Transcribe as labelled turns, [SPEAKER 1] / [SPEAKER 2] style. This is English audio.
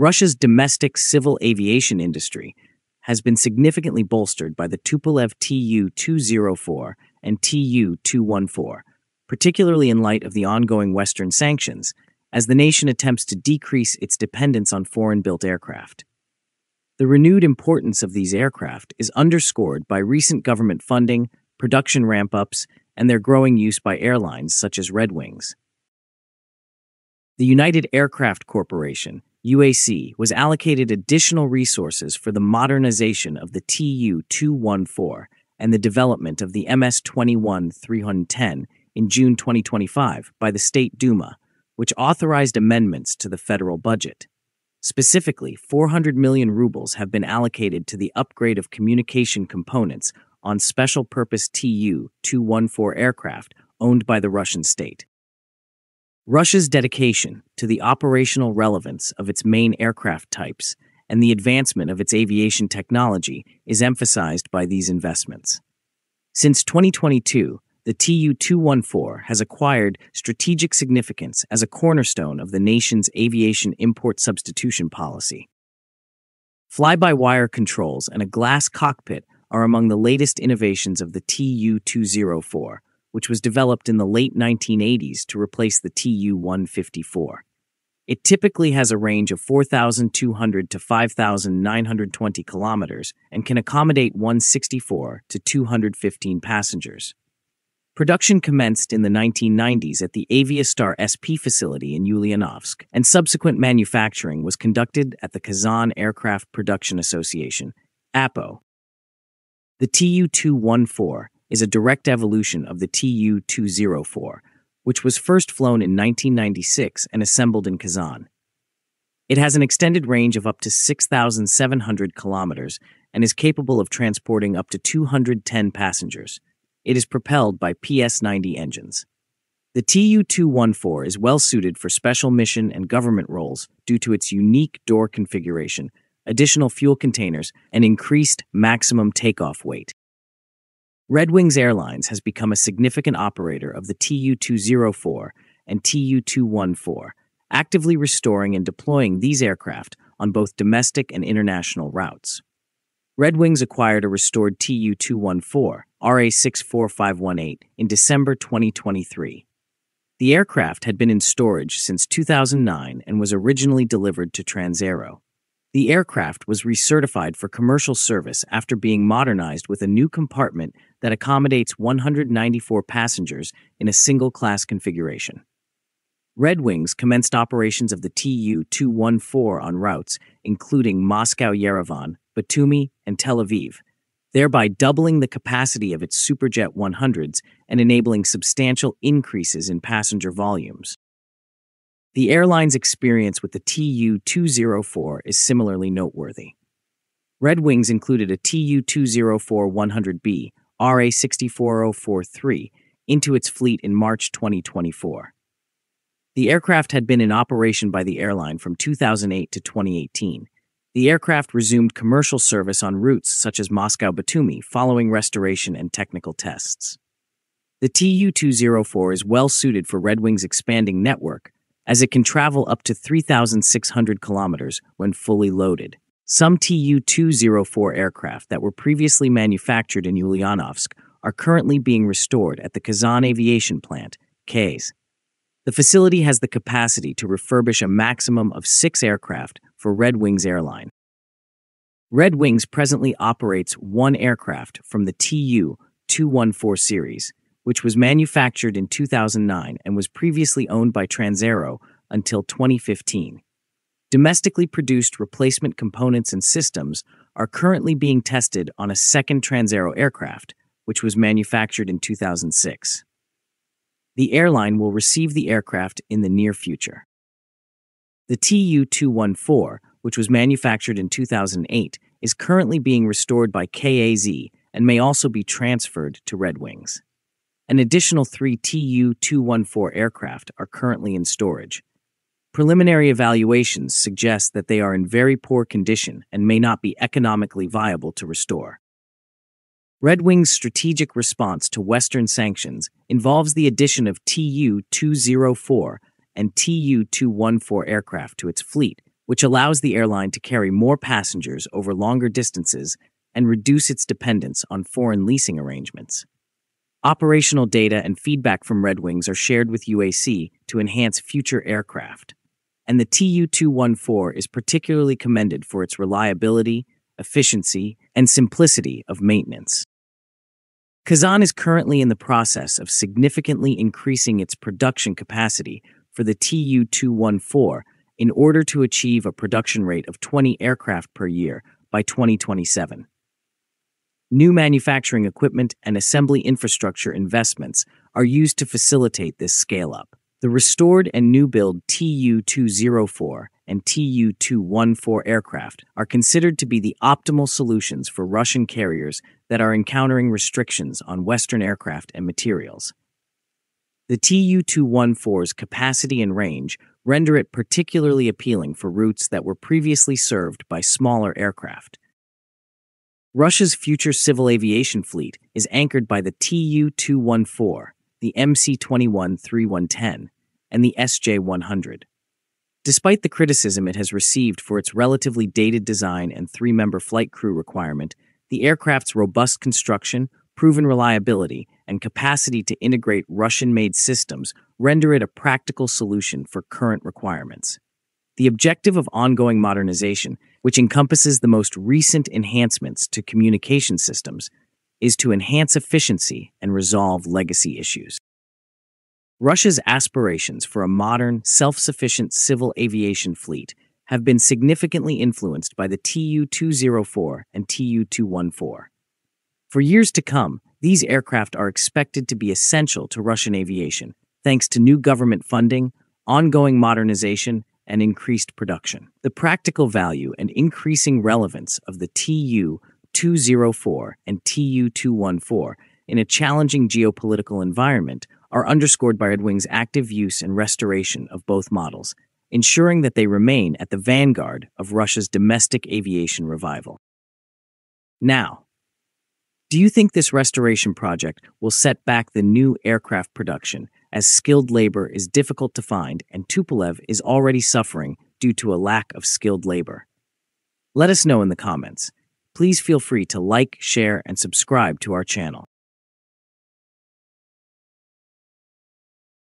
[SPEAKER 1] Russia's domestic civil aviation industry has been significantly bolstered by the Tupolev Tu 204 and Tu 214, particularly in light of the ongoing Western sanctions, as the nation attempts to decrease its dependence on foreign built aircraft. The renewed importance of these aircraft is underscored by recent government funding, production ramp ups, and their growing use by airlines such as Red Wings. The United Aircraft Corporation, UAC, was allocated additional resources for the modernization of the Tu 214 and the development of the MC 21 310 in June 2025 by the State Duma, which authorized amendments to the federal budget. Specifically, 400 million rubles have been allocated to the upgrade of communication components on special purpose Tu 214 aircraft owned by the Russian state. Russia's dedication to the operational relevance of its main aircraft types and the advancement of its aviation technology is emphasized by these investments. Since 2022, the Tu 214 has acquired strategic significance as a cornerstone of the nation's aviation import substitution policy. Fly by wire controls and a glass cockpit are among the latest innovations of the Tu 204, which was developed in the late 1980s to replace the Tu 154. It typically has a range of 4,200 to 5,920 kilometers and can accommodate 164 to 215 passengers. Production commenced in the 1990s at the Aviastar SP facility in Ulyanovsk, and subsequent manufacturing was conducted at the Kazan Aircraft Production Association, APO. The Tu 214 is a direct evolution of the Tu 204, which was first flown in 1996 and assembled in Kazan. It has an extended range of up to 6,700 kilometers and is capable of transporting up to 210 passengers. It is propelled by PS 90 engines. The Tu 214 is well suited for special mission and government roles due to its unique door configuration, additional fuel containers, and increased maximum takeoff weight. Red Wings Airlines has become a significant operator of the Tu 204 and Tu 214, actively restoring and deploying these aircraft on both domestic and international routes. Red Wings acquired a restored Tu 214 RA64518 in December 2023. The aircraft had been in storage since 2009 and was originally delivered to Transaero. The aircraft was recertified for commercial service after being modernized with a new compartment that accommodates 194 passengers in a single class configuration. Red Wings commenced operations of the Tu 214 on routes including Moscow Yerevan, Batumi, and Tel Aviv, thereby doubling the capacity of its Superjet 100s and enabling substantial increases in passenger volumes. The airline's experience with the Tu 204 is similarly noteworthy. Red Wings included a Tu 204 100B RA 64043 into its fleet in March 2024. The aircraft had been in operation by the airline from 2008 to 2018 the aircraft resumed commercial service on routes such as Moscow Batumi following restoration and technical tests. The Tu 204 is well suited for Red Wing's expanding network, as it can travel up to 3,600 kilometers when fully loaded. Some Tu 204 aircraft that were previously manufactured in Ulyanovsk are currently being restored at the Kazan Aviation Plant, KAZ. The facility has the capacity to refurbish a maximum of six aircraft for Red Wings Airline. Red Wings presently operates one aircraft from the Tu 214 series, which was manufactured in 2009 and was previously owned by Transaero until 2015. Domestically produced replacement components and systems are currently being tested on a second Transaero aircraft, which was manufactured in 2006. The airline will receive the aircraft in the near future. The Tu 214, which was manufactured in 2008, is currently being restored by KAZ and may also be transferred to Red Wings. An additional three Tu 214 aircraft are currently in storage. Preliminary evaluations suggest that they are in very poor condition and may not be economically viable to restore. Red Wing's strategic response to Western sanctions involves the addition of Tu 204 and Tu 214 aircraft to its fleet, which allows the airline to carry more passengers over longer distances and reduce its dependence on foreign leasing arrangements. Operational data and feedback from Red Wings are shared with UAC to enhance future aircraft, and the TU 214 is particularly commended for its reliability, efficiency, and simplicity of maintenance. Kazan is currently in the process of significantly increasing its production capacity for the Tu 214 in order to achieve a production rate of 20 aircraft per year by 2027. New manufacturing equipment and assembly infrastructure investments are used to facilitate this scale up. The restored and new build Tu 204 and Tu 214 aircraft are considered to be the optimal solutions for Russian carriers that are encountering restrictions on Western aircraft and materials. The Tu 214's capacity and range render it particularly appealing for routes that were previously served by smaller aircraft. Russia's future civil aviation fleet is anchored by the Tu 214 the MC-21 3110, and the SJ-100. Despite the criticism it has received for its relatively dated design and three-member flight crew requirement, the aircraft's robust construction, proven reliability, and capacity to integrate Russian-made systems render it a practical solution for current requirements. The objective of ongoing modernization, which encompasses the most recent enhancements to communication systems, is to enhance efficiency and resolve legacy issues. Russia's aspirations for a modern, self sufficient civil aviation fleet have been significantly influenced by the Tu 204 and Tu 214. For years to come, these aircraft are expected to be essential to Russian aviation, thanks to new government funding, ongoing modernization, and increased production. The practical value and increasing relevance of the Tu 204 and Tu 214 in a challenging geopolitical environment are underscored by Red Wing's active use and restoration of both models, ensuring that they remain at the vanguard of Russia's domestic aviation revival. Now, do you think this restoration project will set back the new aircraft production as skilled labor is difficult to find and Tupolev is already suffering due to a lack of skilled labor? Let us know in the comments please feel free to like, share, and subscribe to our channel.